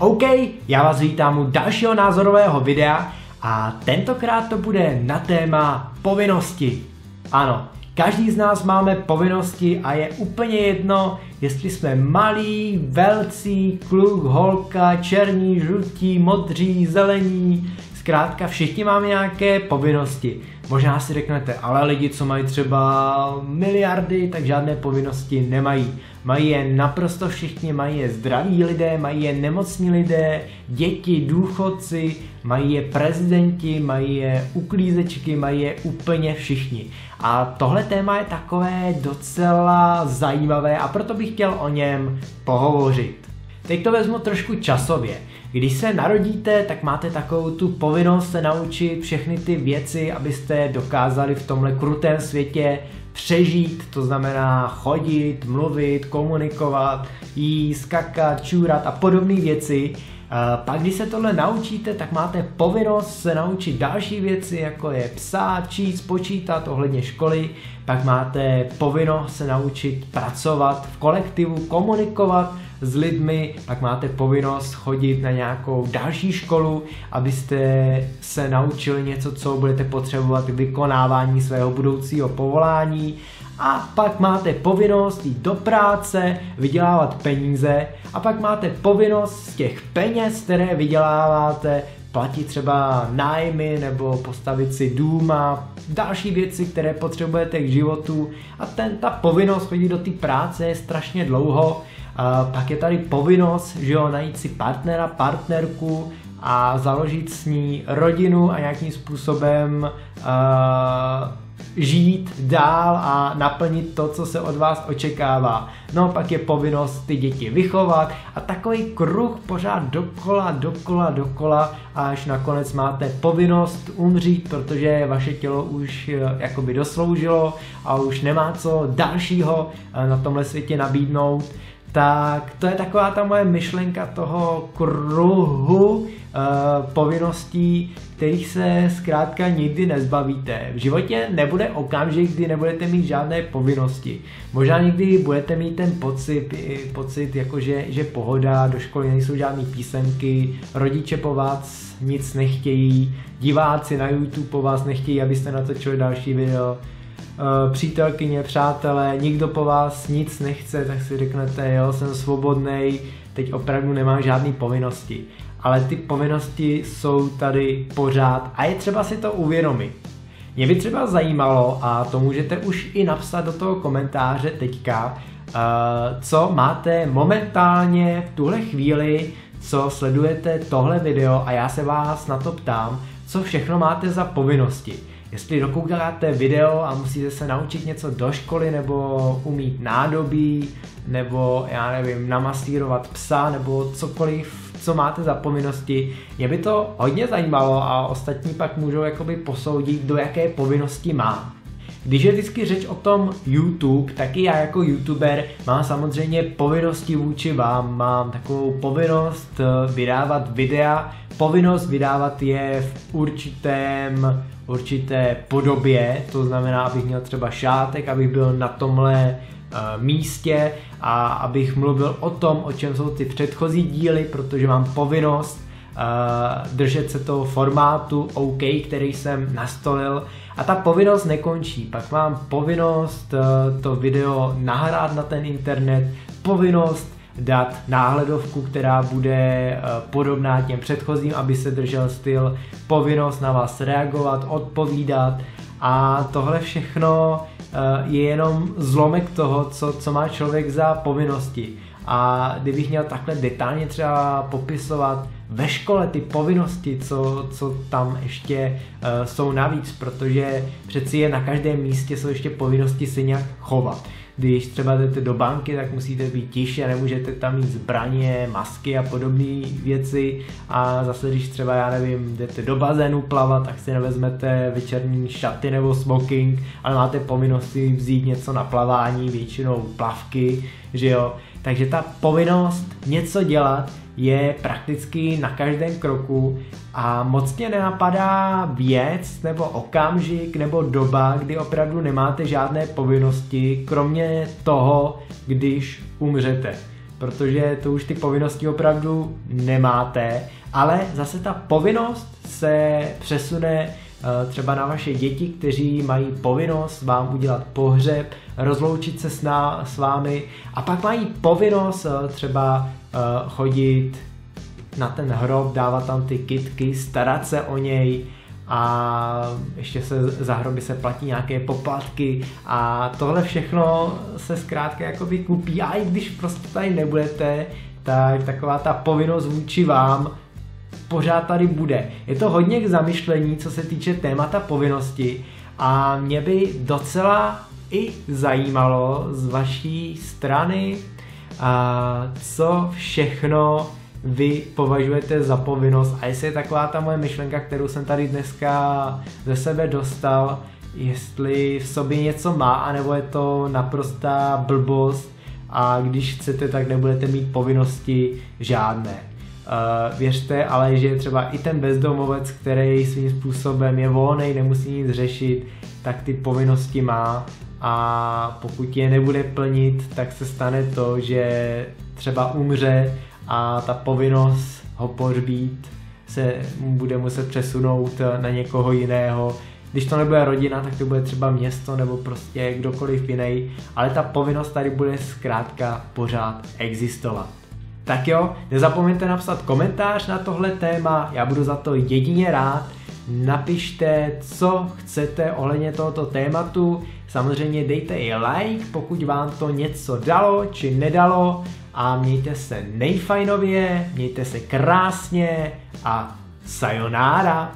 OK, já vás vítám u dalšího názorového videa a tentokrát to bude na téma povinnosti. Ano, každý z nás máme povinnosti a je úplně jedno, jestli jsme malí, velcí, kluk, holka, černí, žlutí, modří, zelení, zkrátka všichni máme nějaké povinnosti. Možná si řeknete, ale lidi, co mají třeba miliardy, tak žádné povinnosti nemají. Mají je naprosto všichni, mají je zdraví lidé, mají je nemocní lidé, děti, důchodci, mají je prezidenti, mají je uklízečky, mají je úplně všichni. A tohle téma je takové docela zajímavé a proto bych chtěl o něm pohovořit. Teď to vezmu trošku časově. Když se narodíte, tak máte takovou tu povinnost se naučit všechny ty věci, abyste dokázali v tomhle krutém světě přežít, to znamená chodit, mluvit, komunikovat, jíst, skakat, čůrat a podobné věci. Pak když se tohle naučíte, tak máte povinnost se naučit další věci, jako je psát, číst, počítat ohledně školy. Pak máte povinnost se naučit pracovat v kolektivu, komunikovat, s lidmi, pak máte povinnost chodit na nějakou další školu, abyste se naučili něco, co budete potřebovat k vykonávání svého budoucího povolání. A pak máte povinnost jít do práce, vydělávat peníze. A pak máte povinnost z těch peněz, které vyděláváte, platit třeba nájmy nebo postavit si dům a další věci, které potřebujete k životu. A ten, ta povinnost chodit do té práce je strašně dlouho. A pak je tady povinnost, že jo, najít si partnera, partnerku a založit s ní rodinu a nějakým způsobem uh, žít dál a naplnit to, co se od vás očekává. No pak je povinnost ty děti vychovat a takový kruh pořád dokola, dokola, dokola až nakonec máte povinnost umřít, protože vaše tělo už eh, jakoby dosloužilo a už nemá co dalšího eh, na tomhle světě nabídnout tak to je taková ta moje myšlenka toho kruhu uh, povinností, kterých se zkrátka nikdy nezbavíte. V životě nebude okamžik, kdy nebudete mít žádné povinnosti. Možná někdy budete mít ten pocit, pocit jako že, pohoda, do školy nejsou žádné písemky, rodiče po vás nic nechtějí, diváci na YouTube po vás nechtějí, abyste natočili další video přítelkyně, přátelé, nikdo po vás nic nechce, tak si řeknete, jo, jsem svobodný, teď opravdu nemám žádné povinnosti. Ale ty povinnosti jsou tady pořád a je třeba si to uvědomit. Mě by třeba zajímalo, a to můžete už i napsat do toho komentáře teďka, eh, co máte momentálně v tuhle chvíli, co sledujete tohle video a já se vás na to ptám, co všechno máte za povinnosti jestli dokoukáte video a musíte se naučit něco do školy, nebo umít nádobí, nebo já nevím, namasírovat psa, nebo cokoliv, co máte za povinnosti. Mě by to hodně zajímalo a ostatní pak můžou jakoby posoudit, do jaké povinnosti má. Když je vždycky řeč o tom YouTube, tak i já jako YouTuber mám samozřejmě povinnosti vůči vám. Mám takovou povinnost eh, vydávat videa, povinnost vydávat je v určitém určité podobě, to znamená, abych měl třeba šátek, abych byl na tomhle uh, místě a abych mluvil o tom, o čem jsou ty předchozí díly, protože mám povinnost uh, držet se toho formátu OK, který jsem nastolil a ta povinnost nekončí. Pak mám povinnost uh, to video nahrát na ten internet, povinnost dát náhledovku, která bude eh, podobná těm předchozím, aby se držel styl, povinnost na vás reagovat, odpovídat a tohle všechno eh, je jenom zlomek toho, co, co má člověk za povinnosti. A kdybych měl takhle detailně třeba popisovat ve škole ty povinnosti, co, co tam ještě uh, jsou navíc, protože přeci je na každém místě jsou ještě povinnosti se nějak chovat. Když třeba jdete do banky, tak musíte být tiše, nemůžete tam mít zbraně, masky a podobné věci. A zase, když třeba, já nevím, jdete do bazénu plavat, tak si nevezmete večerní šaty nebo smoking, ale máte povinnosti vzít něco na plavání, většinou plavky, že jo. Takže ta povinnost něco dělat je prakticky na každém kroku a moc tě nenapadá věc nebo okamžik nebo doba, kdy opravdu nemáte žádné povinnosti, kromě toho, když umřete. protože to už ty povinnosti opravdu nemáte, ale zase ta povinnost se přesune třeba na vaše děti, kteří mají povinnost vám udělat pohřeb, rozloučit se s, ná, s vámi a pak mají povinnost eh, třeba eh, chodit na ten hrob, dávat tam ty kitky, starat se o něj a ještě se za hroby se platí nějaké poplatky a tohle všechno se zkrátka jakoby kupí. A i když prostě tady nebudete, tak taková ta povinnost vůči vám pořád tady bude. Je to hodně k zamyšlení, co se týče témata povinnosti a mě by docela i zajímalo z vaší strany, a co všechno vy považujete za povinnost a jestli je taková ta moje myšlenka, kterou jsem tady dneska ze sebe dostal, jestli v sobě něco má, anebo je to naprostá blbost a když chcete, tak nebudete mít povinnosti žádné. Uh, věřte ale, že třeba i ten bezdomovec, který svým způsobem je volný, nemusí nic řešit, tak ty povinnosti má a pokud je nebude plnit, tak se stane to, že třeba umře a ta povinnost ho pohřbít se bude muset přesunout na někoho jiného. Když to nebude rodina, tak to bude třeba město nebo prostě kdokoliv jiný, ale ta povinnost tady bude zkrátka pořád existovat. Tak jo, nezapomeňte napsat komentář na tohle téma, já budu za to jedině rád. Napište, co chcete ohledně tohoto tématu. Samozřejmě dejte i like, pokud vám to něco dalo či nedalo a mějte se nejfajnově, mějte se krásně a sayonara.